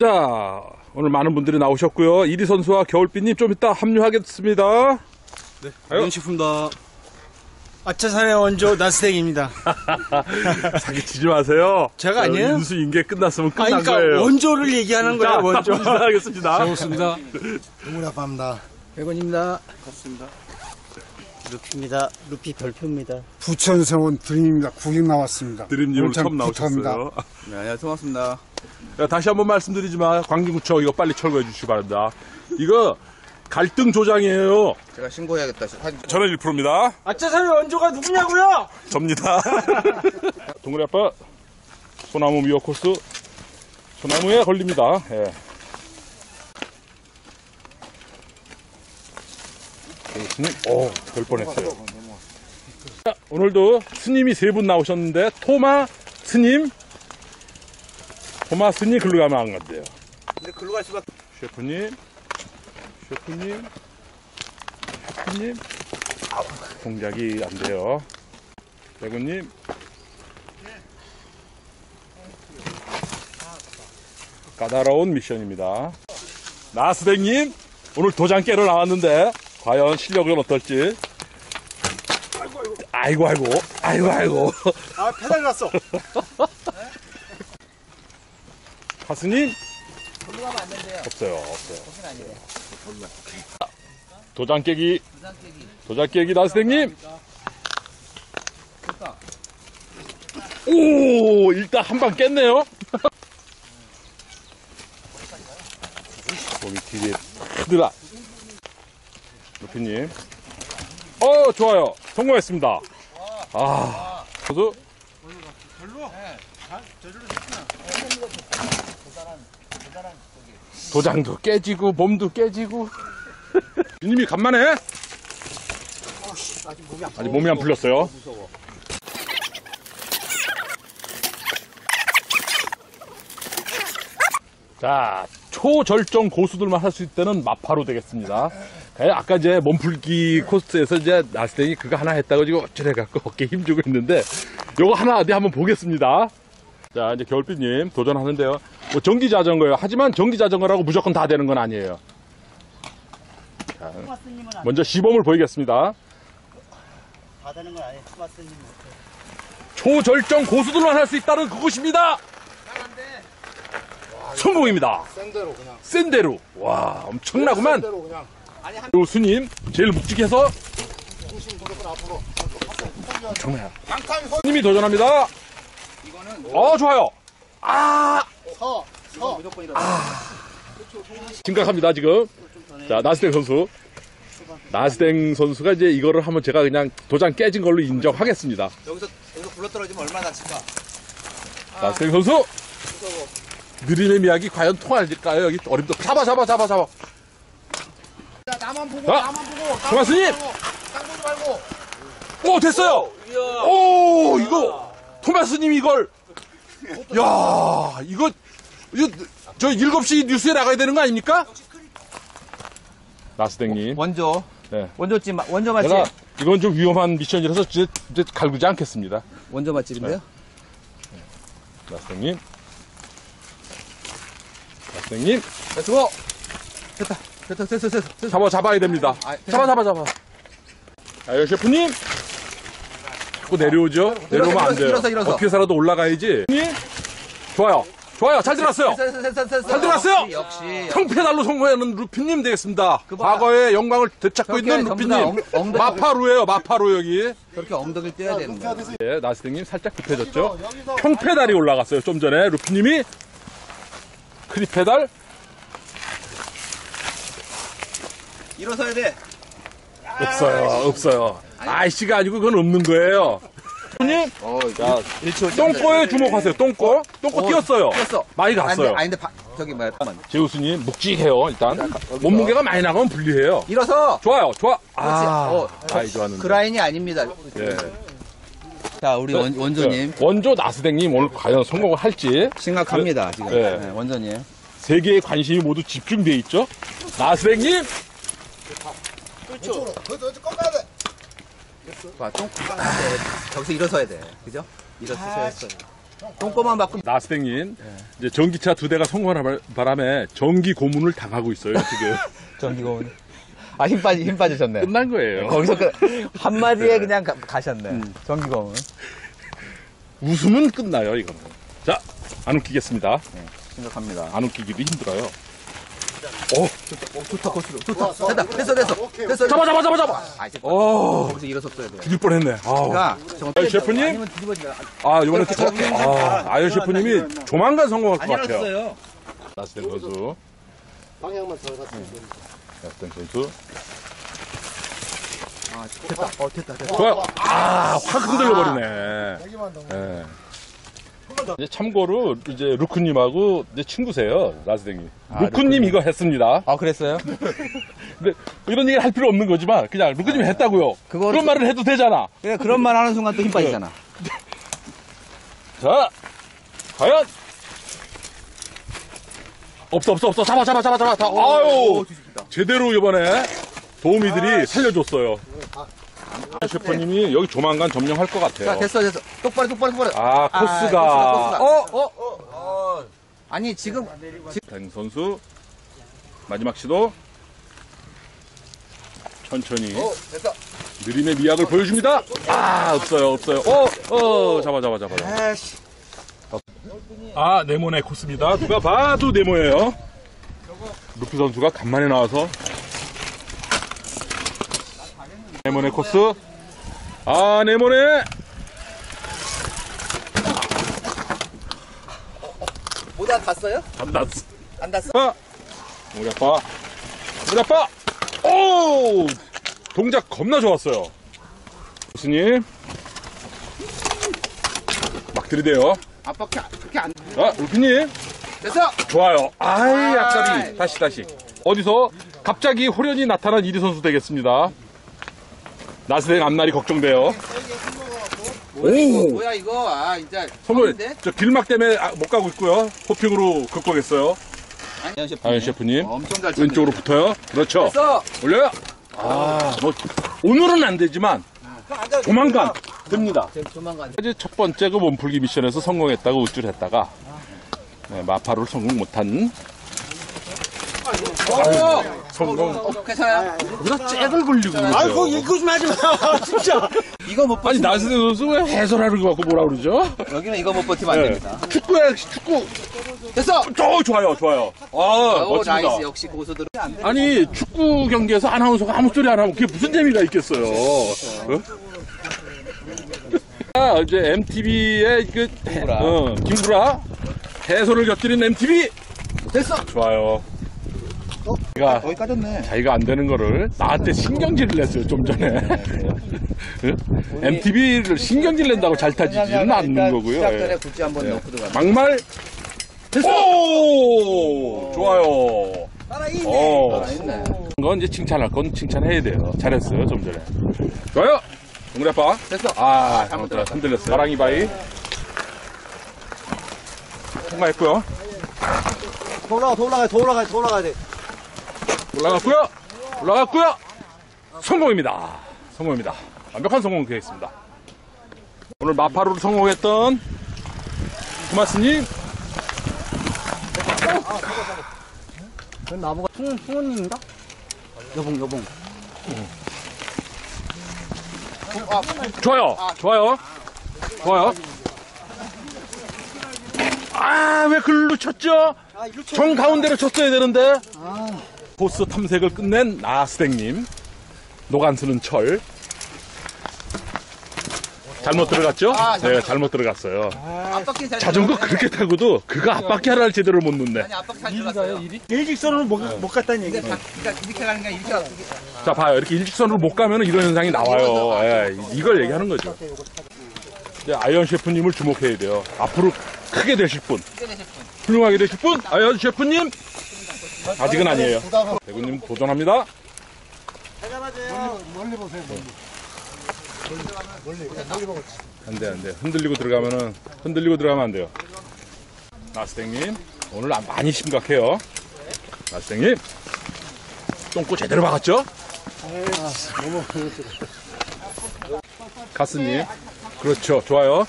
자, 오늘 많은 분들이 나오셨고요. 이리 선수와 겨울비님 좀 이따 합류하겠습니다. 네. 연식품다. 아차산의 원조 나스댕입니다. 사기 치지 마세요. 제가 아니에요? 인수 인계 끝났으면 끝난 아니, 그러니까 거예요. 원조를 얘기하는 거예요, 자, 원조. 인사하겠습니다. 고맙습니다. 동물 아빠입니다. 100원입니다. 고맙습니다. 루피입니다. 루피 별표입니다. 부천에서 온 드림입니다. 구경 나왔습니다. 드림님 오늘 오늘 참 처음. 나오셨어요. 네, 안녕하세요. 고맙습니다. 자, 다시 한번 말씀드리지만 광진구청 이거 빨리 철거해 주시기 바랍니다. 이거 갈등 조장이에요. 제가 신고해야겠다. 한 저는 1%입니다. 아차산의 원조가 누구냐고요? 접니다. 동그리 아빠 소나무 미어 코스 소나무에 걸립니다. 예. 네, 스님, 오, 별 뻔했어요. 자, 오늘도 스님이 세 분 나오셨는데 토마 스님, 토마 스님 글로 가면 안 간대요. 근데 글로 갈 수밖에. 셰프님, 셰프님, 셰프님, 동작이 안 돼요. 대구님. 까다로운 미션입니다. 나스백님, 오늘 도장 깨러 나왔는데, 과연 실력은 어떨지. 아이고, 아이고, 아이고, 아이고. 아, 페달 났어. 가수님? 없어요, 없어요. 도장 깨기. 도장 깨기 나스댕님. 오, 일단 한 방 깼네요. 거기 뒤에 크더라. 루피님. 어, 좋아요. 성공했습니다. 아, 저도 도장도 깨지고 몸도 깨지고. 주님이 간만에. 아직 몸이 안 풀렸어요. 자 초절정 고수들만 할 수 있다는 마파로 되겠습니다. 예, 아까 이제 몸풀기 코스에서 이제 나스댕이 그거 하나 했다고 지금 어쩌래 갖고 어깨 힘주고 있는데 요거 하나 어디 한번 보겠습니다. 자 이제 겨울비님 도전하는데요 뭐 전기 자전거예요 하지만 전기 자전거라고 무조건 다 되는 건 아니에요 자, 먼저 시범을 보이겠습니다 다 되는 건 아니에요. 토마스님. 초절정 고수들만 할 수 있다는 그것입니다 성공입니다 센대로 그냥. 센 대로 와 엄청나구만 센대로 그냥. 요 스님 제일 묵직해서 중심 무조건 앞으로. 정말. 스님이 도전합니다 어 좋아요 아! 서. 서. 심각합니다 지금. 자 나스댕 선수. 나스댕 선수가 이제 이거를 하면 제가 그냥 도장 깨진 걸로 인정하겠습니다. 여기서 여기서 굴러 떨어지면 얼마나 다칠까? 나스댕 선수. 느림의 미학이 과연 통할까요? 여기 어림도 잡아 잡아 잡아 잡아. 자, 나만 보고, 아! 나만 보고. 보고, 땅 보지 말고. 오 됐어요. 오 이거. 토마스님 이걸 야 이거 이거 저 7시 뉴스에 나가야 되는 거 아닙니까 나스댕님 원조. 네. 원조집 마- 원조 맛집. 이건 좀 위험한 미션이라서 이제, 이제 갈구지 않겠습니다. 원조 맛집인데요. 나스님. 나스님. 수고. 됐다. 됐다. 됐어. 됐어. 됐어. 잡아, 잡아야 됩니다. 아, 잡아, 잡아, 잡아. 아유, 셰프님. 자꾸 내려오죠? 내려오면 안 돼요. 일어서, 일어서. 어떻게 살아도 올라가야지. 님. 좋아요. 좋아요. 잘. 됐어. 잘 들어갔어요. 역시. 성패달로 성공하는 루피님 되겠습니다. 그 봐. 과거의 영광을 되찾고 저렇게 있는 전부 다 루피님. 엉- 엉덩이- 마파루예요, 마파루 여기. 저렇게 엉덩이를 떼야 되는 거야. 예, 나스등님 살짝 급해졌죠? 평페달이 올라갔어요, 좀 전에. 루피님이 크리페달, 일어서야 돼. 없어요, 없어요. 아이씨가 아니고 그건 없는 거예요. 님 어, 자, 일치월. 똥꼬에 주목하세요, 똥꼬. 똥꼬 어, 뛰었어요. 뛰었어. 많이 아니, 갔어요. 근데, 아니, 근데 바, 저기 뭐야. 잠깐만. 제우스님, 묵직해요, 일단. 몸무게가 많이 나가면 불리해요. 일어서. 좋아요, 좋아. 그렇지. 아, 어, 아이, 좋았는데. 그 라인이 아닙니다. 예. 자, 우리 원, 원조님. 원조 나스댕님 오늘 과연 성공을 할지. 심각합니다, 지금. 네. 네, 원조님. 세계의 관심이 모두 집중돼 있죠? 나스댕님, 그렇죠. 그거 꺾어야 돼. 봐, 똥, 아, 네. 저기서 일어서야 돼. 그죠? 일어서셔야 했어요. 똥꼬만 바꾸면 나스댕님 이제 전기차 두 대가 성공하는 바람에 전기 고문을 당하고 있어요 지금 전기고문. 아, 힘 빠지, 힘 빠지셨네. 끝난 거예요. 거기서 그, 한마디에 그냥 가, 셨네 전기고문. 웃으면 끝나요 이거는. 자안 웃기겠습니다. 심각합니다. 안 웃기기도 힘들어요. 오, 좋다, 코스로. 좋다. 됐다. 됐어, 됐어. 됐어. 잡아 잡아 잡아 잡아. 아, 이제 어 거기서 일어섰어야 돼. 죽일 뻔 했네. 아우. 그러니까, 저거 아유, 셰프님? 아니면 뒤집어지면 아 이번에 또 아, 아연 셰프님이 조만간 성공할 것안 같아요. 열었어요. 나스댕 선수. 방향만 더 갔으면 나스댕 선수. 아, 됐다. 어, 됐다, 됐다. 좋아요. 아, 확 흔들려 버리네. 여기만 더 예. 이제 참고로 이제 루크님하고 이제 친구세요, 나스댕이. 아, 루크님 이거 했습니다. 아, 그랬어요? 근데 이런 얘기 할 필요 없는 거지만 그냥 루크님이 했다고요. 그거를- 그런 말을 해도 되잖아. 그래, 그런 말 하는 순간 또 힘 빠지잖아. 자, 과연 없어 없어 없어 잡아 잡아 잡아 잡아 다 아유 제대로 이번에 도우미들이 살려줬어요. 셰프님이 여기 조만간 점령할 것 자, 같아요. 됐어, 됐어. 똑바로, 똑바로, 똑바로. 아 아, 코스가 코스가, 코스가. 어, 어, 어. 아니, 지금, 댕 선수 마지막 시도 천천히 어, 됐어. 느림의 미학을 보여줍니다. 아 없어요 없어요. 어, 어 잡아 잡아 잡아. 아씨. 아 네모네 코스입니다. 누가 봐도 네모예요. 루피 선수가 간만에 나와서 네모네 코스. 아 네모네. 모자 갔어요? 안 났어. 안 닿았어? 아빠. 우리 아빠. 우리 아빠. 오 동작 겁나 좋았어요. 교수님 막 들이대요. 아빠께, 그렇게 안, 아 루피님. 됐어! 좋아요. 아이. 아까비. 다시, 다시. 어디서 갑자기 호련이 나타난 이리 선수 되겠습니다. 나스댕 앞날이 걱정돼요. 이거, 오. 뭐야, 이거. 아, 진짜. 선물, 데저 길막 때문에 아, 못 가고 있고요. 호핑으로 극복했어요. 아니, 셰프. 아연 셰프님. 엄청 잘 쳤네. 왼쪽으로 붙어요. 그렇죠. 됐어! 올려요. 아, 뭐, 오늘은 안 되지만, 조만간 됩니다. 조만간. 이제 첫 번째 그 몸풀기 미션에서 성공했다고 우쭐했다가, 네, 마파를 성공 못한 어! 성공. 어, 괜찮아요? 여기다 잭을 걸리고 아이고. 이거 좀 하지 마. 진짜. 이거 못 아니 버티면, 나스대 선수 왜 해설하는 거 갖고 뭐라 그러죠? 여기는 이거 못 버티면 안 네. 됩니다. 축구야 축구 됐어! 저 좋아요 좋아요 아 오, 멋집니다 nice. 역시 고수들은 안 돼. 아니 축구 경기에서 아나운서가 아무 소리 안 하면 그게 무슨 재미가 있겠어요 어? 아, 이제 MTB의 그 해- 김구라. 어, 김구라 해설을 곁들인 MTB 됐어! 좋아요 제가 거기 까졌네. 자기가 안 되는 거를 나한테 신경질을 냈어요 좀 전에. MTV를 신경질 낸다고 잘 타지지는 않는 거고요. 시작 예. 전에 굿즈 한번 예. 넣고 들어가. 막말 오! 좋아요. 어. 있네. 그건 이제 칭찬할 건 칭찬해야 돼요. 잘했어요 좀 전에. 좋아요. 동그리 아빠 됐어. 아 잘못 잘못 흔들렸어요. 나랑이 바이 통과했고요. 더 올라가 더 올라가 더 올라가 더 올라가야 돼. 올라갔고요 올라갔고요 성공입니다 성공입니다 완벽한 성공 되겠습니다 오늘 마파루로 성공했던 토마스님 그 나무가 풍 풍은인가? 여봉 여봉. 좋아요. 좋아요. 좋아요. 아, 왜 글로 쳤죠? 아. 정 가운데로 쳤어야 되는데. 보스 탐색을 끝낸 나스댕님. 노간수는 철. 잘못 들어갔죠? 아, 네, 잘못 들어갔어요. 앞바퀴 잘 자전거 들어가네. 그렇게 타고도 그거 앞바퀴를 제대로 못 놓네. 아니, 앞바퀴 잘 들어갔어요. 일직선으로 못, 못 갔다는 얘기. 다, 그러니까 이렇게 가는 게 이렇게 가는 게. 자, 봐요. 이렇게 일직선으로 못 가면 이런 현상이 나와요. 예, 이걸 얘기하는 거죠. 이제 아이언 셰프님을 주목해야 돼요. 앞으로 크게 되실 분. 훌륭하게 되실 분, 아이언 셰프님! 아직은 아니에요. 대구님 도전합니다. 멀리 보세요 멀리 멀리 멀리 보고 안 돼, 안 돼. 흔들리고 들어가면은, 흔들리고 들어가면 안 돼요. 나스땡님, 오늘 아- 많이 심각해요. 나스땡님, 똥꼬 제대로 박았죠? 가스님, 그렇죠. 좋아요.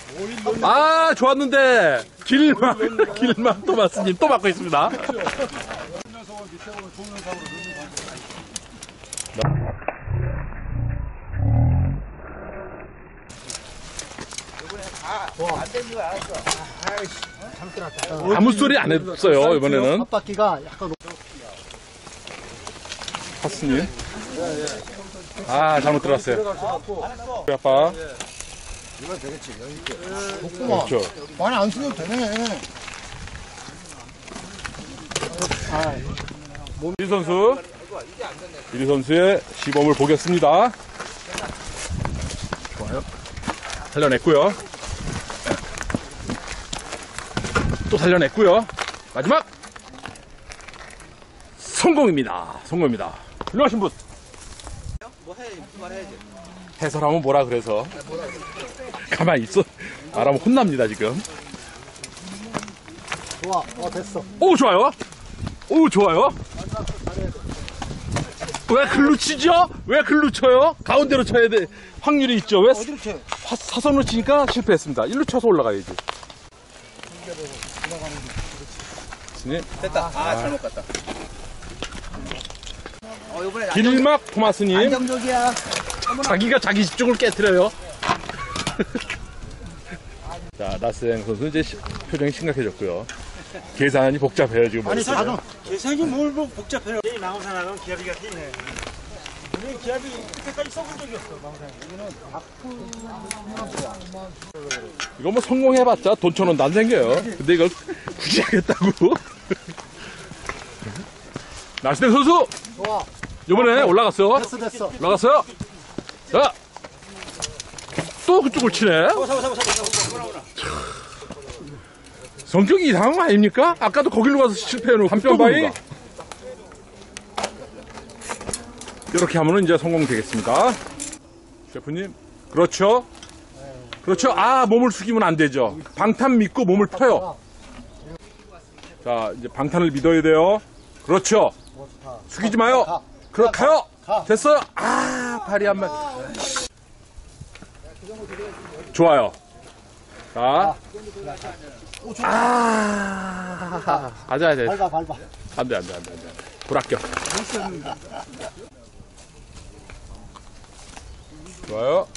아, 좋았는데. 길막, 길막 토마스님 또 맞고 있습니다. 아무 소리 안 했어요, 이번에는. 앞바퀴가 약간 파스님. 아, 잘못 들어왔어요. 우리 아빠. 좋구만. 그렇죠. 많이 안 쓰셔도 되네. 이 선수. 이리 선수의 시범을 보겠습니다. 좋아요. 살려냈고요. 또 살려냈고요. 마지막 성공입니다. 성공입니다. 훌륭하신 분. 뭐 해, 무슨 말 해야지. 해설하면 뭐라 그래서 가만히 있어. 말하면 혼납니다 지금. 좋아. 어, 됐어. 오 좋아요. 오 좋아요. 왜 글로 치죠? 왜 글로 쳐요? 가운데로 쳐야 돼. 확률이 있죠. 왜 어디로 쳐? 화- 사선으로 치니까 실패했습니다. 일로 쳐서 올라가야지. 스님, 됐다. 아, 잘못 갔다. 어, 이번에 길막 토마스님, 안정적이야. 자기가 자기 집중을 깨뜨려요. 자, 나스행 선수 이제 시- 표정이 심각해졌고요. 계산이 복잡해요 지금. 아니. 자동. 계산이 뭘뭐 복잡해요. 이 망우산 나가면 기압이 같네. 우리 기압이 그때까지 써본 적이 없어, 망우산이. 이거 뭐 성공해봤자 돈 천 원도 안 생겨요. 근데 이걸 굳이 하겠다고. 나스행 선수! 좋아. 이번에 올라갔어. 됐어, 됐어. 올라갔어요. 자! 또 그쪽을 치네. 성격이 이상한 거 아닙니까? 아까도 거기로 가서 실패해놓고 한뼘 바위. 이렇게 하면은 이제 성공되겠습니다. 셰프님. 그렇죠. 그렇죠. 아, 몸을 숙이면 안 되죠. 방탄 믿고 몸을 펴요. 자, 이제 방탄을 믿어야 돼요. 그렇죠. 숙이지 마요. 그렇, 가요. 됐어요. 아, 발이 한 번. 좋아요. 자. 아, 맞아, 맞아. 밟아, 밟아. 안 돼, 안 돼, 안 돼, 안 돼. 불합격. 좋아요.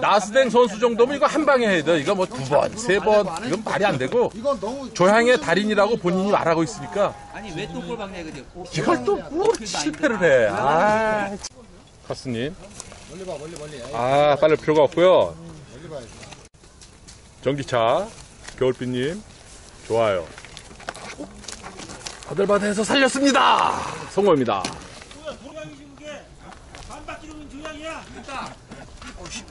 나스댕 선수 정도면 이거 한 방에 해야 돼. 이거 뭐 두 번, 세 번, 이건 말이 안 되고. 이건 너무. 조향의 달인이라고 본인이 말하고 있으니까 아니, 왜 또 골방네, 그지? 이걸 또뭘 실패를 해. 아, 카스님. 멀리 봐, 멀리, 멀리. 아, 빨릴 필요가 없고요. 전기차, 겨울빛님, 좋아요. 바들바들해서 살렸습니다. 성공입니다.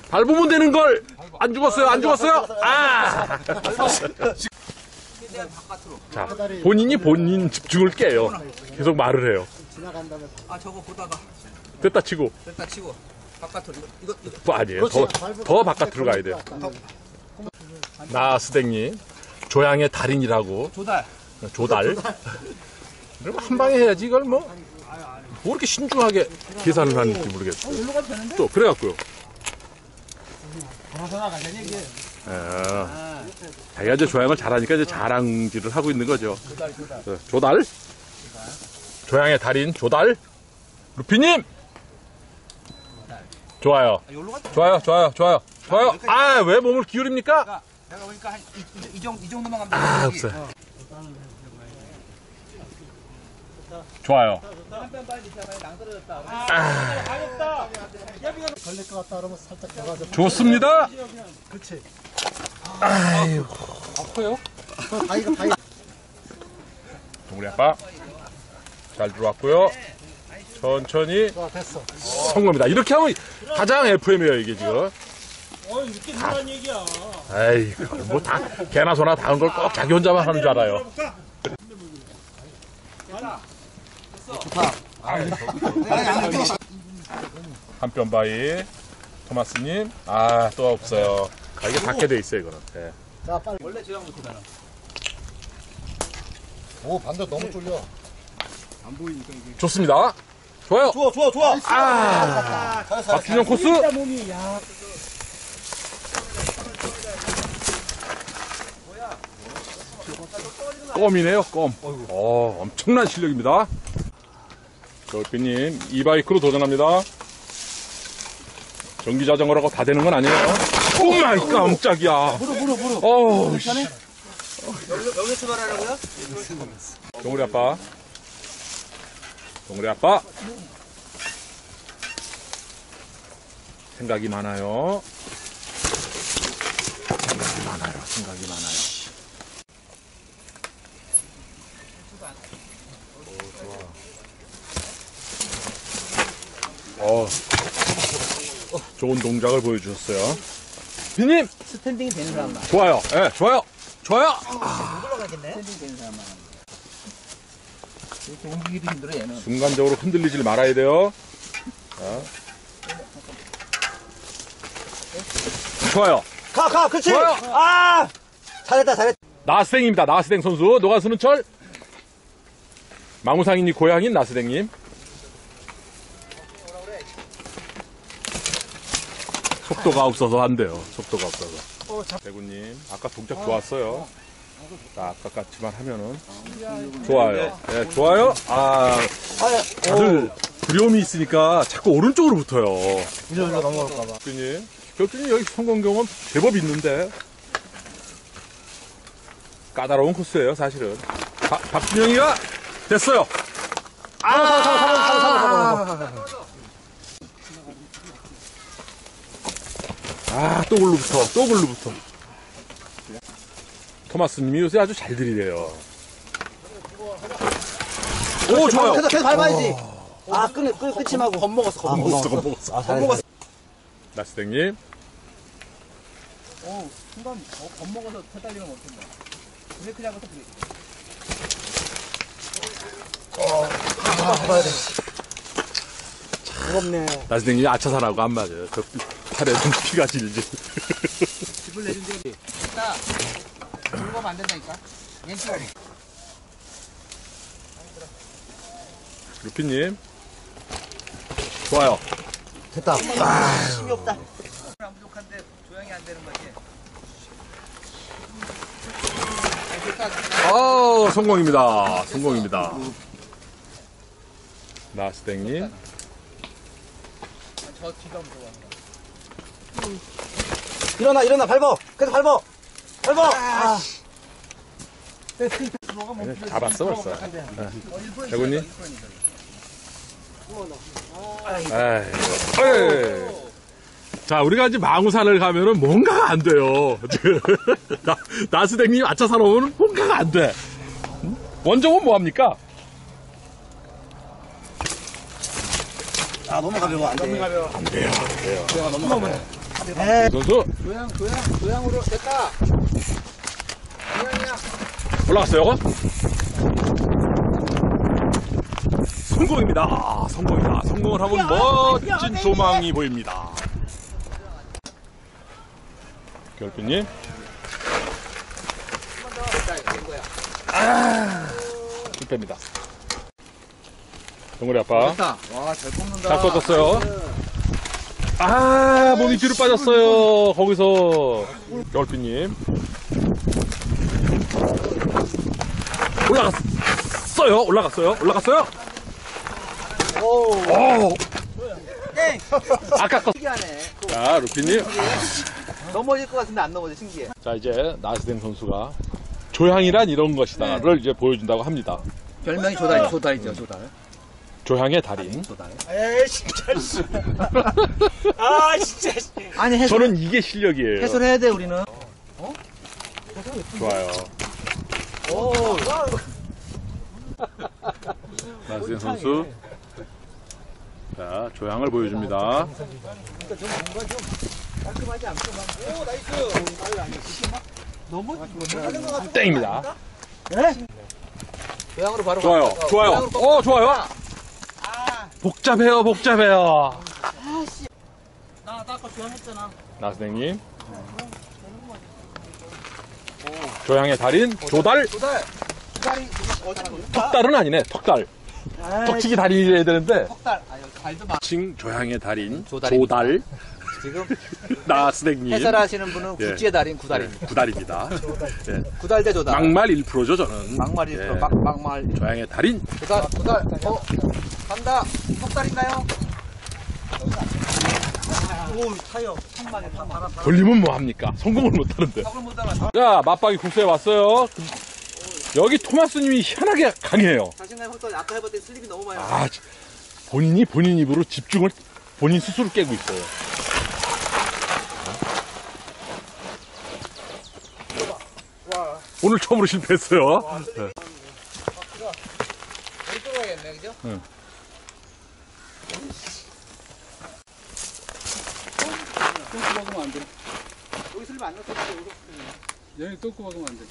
밟으면 되는 걸! 안 죽었어요, 안 죽었어요? 아! 자, 본인이 본인 집중을 깨요. 계속 말을 해요. 지나간 다음에 아, 저거 보다가. 됐다 치고. 됐다 치고. 바깥으로. 이거, 이거. 뭐 아니에요. 더, 더 바깥으로 가야 돼요. 나 스댕님, 조양의 달인이라고. 조달. 조달. 그럼 한 방에 해야지 이걸 뭐. 뭐 이렇게 신중하게 계산을 하는지 모르겠어. 또 그래갖고요. 아, 자기가 이제 조양을 잘하니까 이제 자랑질을 하고 있는 거죠. 어, 조달. 조양의 달인 조달. 루피님. 좋아요. 아, 여기로. 좋아요, 좋아요, 좋아요, 좋아요. 아, 왜 몸을 기울입니까? 내가 보니까 한, 이, 이, 이, 정도, 이 정도만 가면 돼. 아, 여기. 없어요. 좋아요. 걸릴 것 같다 그러면 살짝 들어가서. 좋습니다. 그렇지. 아파요? 저 다이가 다이. 동물이 아빠. 잘 들어왔고요. 천천히 좋아, 됐어. 성공입니다. 이렇게 하면 가장 FM이에요, 이게 지금. 어, 이렇게 늘어난 얘기야. 에이, 뭐 다, 개나 소나 다른 걸 꼭 자기 혼자만 하는 줄 알아요. 한뼘 바위. 토마스님. 아, 또 없어요. 아, 이게 닿게 돼 있어요, 이거는. 네. 자, 빨리. 원래 저랑 못하잖아. 오, 반대 너무 쫄려. 좋습니다. 좋아요. 좋아, 좋아, 좋아. 아, 박준영 코스. 껌이네요, 껌. 어, 엄청난 실력입니다. 겨울비님, e-bike로 도전합니다. 전기 자전거라고 다 되는 건 아니에요. oh my 깜짝이야. 물어, 물어, 물어. 어우, 여기, 여기 출발하라고요? 동우리 아빠. 동우리 아빠. 생각이 많아요. 생각이 많아요. 생각이 많아요. 어, 좋은 동작을 보여주셨어요. 비님! 스탠딩이 되는 사람만. 좋아요. 예, 좋아요. 좋아요. standing 되는 사람만. 이렇게 움직이기 힘들어, 얘는. 순간적으로 흔들리질 말아야 돼요. 자. 좋아요. 가, 가, 그렇지. 좋아요. 아! 잘했다, 잘했다. 나스댕입니다. 나스댕 선수. 노가수는철. 망우상인이 고향인 나스댕님. 속도가 없어서 안 돼요. 속도가 없어서. 대구님, 아까 동작 좋았어요. 자, 아까 같지만 하면은. 좋아요. 예, 좋아요. 아, 아, 다들 두려움이 있으니까 자꾸 오른쪽으로 붙어요. 일로 넘어갈까봐. 교수님, 교수님 여기 성공 경험 제법 있는데 까다로운 코스예요, 사실은. 박, 박준영이가 됐어요. 아, 잡아, 잡아, 잡아, 잡아, 잡아. 아, 또 글로 붙어, 또 글로 붙어. 토마스님이 요새 아주 잘 들이래요. 오, 좋아요. 계속, 계속 밟아야지. 아, 끝, 끝, 끝임하고. 겁먹었어, 겁먹었어, 겁먹었어. 아, 잘했어. 나스댕님, 오, 순간, 어, 겁먹어서 pedaling을 못했네. 브레이크 잡아서 브레이크. 무겁네. 나스댕님이 아차사라고 안 맞아요. 저 팔에 좀 피가 질질. 집을 내준 적이 물으면 안 된다니까. 왼쪽으로. 루피님, 좋아요. 됐다. 힘이 없다. 안 부족한데 조용히 안 되는 거지. 어, 성공입니다. 성공입니다. 나스댕님. 저 뒤가 무서워. 일어나, 일어나, 밟아. 계속 밟아. 밟아. 아, 다 봤어, 벌써. 네. 대구님. 에이. 자, 우리가 이제 망우산을 가면은 뭔가가 안 돼요. 나- 나스댕님 아차산 오면 뭔가가 안 돼. 원정은 뭐합니까? 아, 너무 가벼워. 안 돼. 안 돼요. 안 돼요. 에이. 선수 조양, 조양, 조양으로 됐다. 조양이야. 올라갔어요. 성공입니다. 성공이다. 성공을 하면 멋진 조망이 보입니다. 결피님. 아, 실패입니다. 동물이 아빠. 됐다. 와, 잘 뽑는다. 잘 뻗었어요. 아, 몸이 뒤로 빠졌어요. 거기서. 겨울비님. 올라갔어요. 올라갔어요. 올라갔어요. 오. 아까 거. 신기하네. 자, 루피님. 넘어질 것 같은데 안 넘어져. 신기해. 자, 이제 나스댕 선수가 조향이란 이런 것이다를 이제 보여준다고 합니다. 별명이 조달, 조달이죠, 조달. 조향의 달인. 조달. 에이, 진짜, 씨. 아, 진짜, 씨. 아니, 해설, 저는 이게 실력이에요. 해설해야 돼, 우리는. 좋아요. 나스댕 선수. 자, 조향을 보여줍니다. 땡입니다. 조양으로 바로 좋아요. 좋아요. 어, 좋아요. 복잡해요, 복잡해요. 나, 나 아까 조양했잖아. 나스댕님. 조향의 달인, 조달, 조달. 조달이, 어디 턱달은 아니네, 턱달. 떡치기 달인이어야 되는데 턱달. 아, 여기 달도 많. 칭 조향의 달인 조달입니다. 조달 지금 나스댕님 해설하시는 분은 예. 구찌의 달인 구달입니다. 구달입니다. 예. 구달 대 조달. 막말 1%죠 저는. 막말이 예. 막 막말. 조향의 달인. 구달 구달. 어 간다. 턱달인가요? 오 타요. 한 방에 다 바람. 돌리면 뭐 합니까? 성공을 못 하는데. 턱을 못 담아. 자 맞박이 국수에 왔어요. 여기 토마스님이 희한하게 강해요. 자신감이 확 떨어. 아까 해봤더니 슬립이 너무 많이. 아 지- 본인이 본인 입으로 집중을 본인 스스로 깨고 있어요. 오늘 처음으로 실패했어요. 네. 여기 들어가겠네, 그죠? 응. 똥꼬 박으면 안 돼. 여기 슬립 안 넣었어. 여기 똥꼬 박으면 안 돼.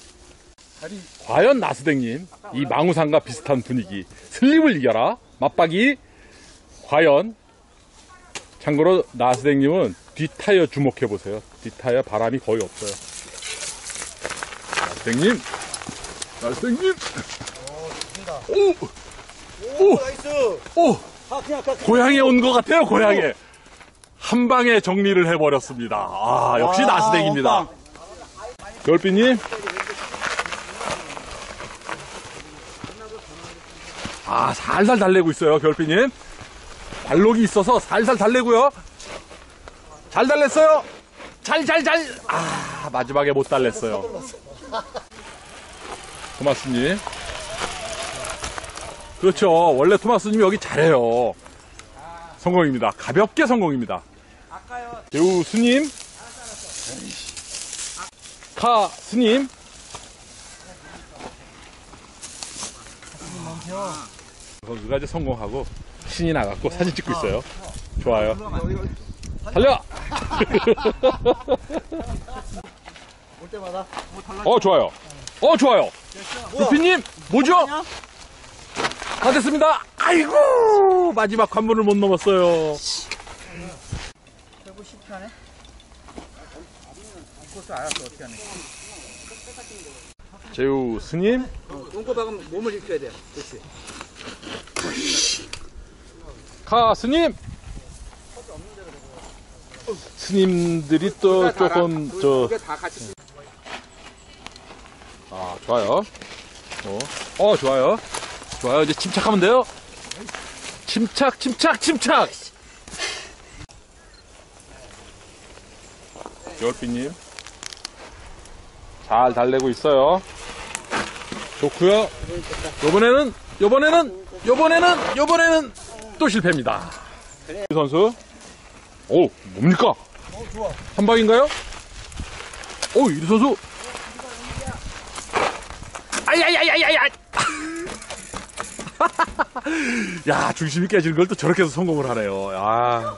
다리. 과연 나스댕님 이 망우산과 비슷한 분위기 슬립을 이겨라? 맞박이? 과연 참고로 나스댕님은 뒷타이어 주목해 보세요. 뒷타이어 바람이 거의 없어요. 나스댕님 나스댕님. 오 나이스. 오. 아 그냥 아까 고향에 온 것 같아요 고향에 한 방에 정리를 해버렸습니다. 아 역시 와, 나스댕입니다. 별비님? 아 살살 달래고 있어요 별비님. 발록이 있어서 살살 달래고요. 잘 달랬어요. 잘 잘 잘. 아 마지막에 못 달랬어요. 토마스님. 그렇죠. 원래 토마스님 여기 잘해요. 성공입니다. 가볍게 성공입니다 배우 스님? 카 스님? 선수가 이제 성공하고 신이 나갔고 사진 찍고 있어요. 좋아요. 달려! 올 때마다. 어 좋아요. 어 좋아요. 루피님 뭐죠? 다 됐습니다. 아이고 마지막 관문을 못 넘었어요 결국 실패하네. 코스 알았어, 어떻게 하네. 제우 스님 똥꼬 박으면 몸을 일으켜야 돼요. 그렇지. 카 스님 스님들이 또 조금 저. 아, 좋아요. 어, 어, 좋아요. 좋아요. 이제 침착하면 돼요. 침착, 침착, 침착! 겨울비님. 잘 달래고 있어요. 좋고요 요번에는, 요번에는, 요번에는, 요번에는 또 실패입니다. 이 선수. 오, 뭡니까? 한 방인가요? 오, 이 선수. 아야야야야야! 야, 중심이 깨지는 걸 또 저렇게 해서 성공을 하네요. 야.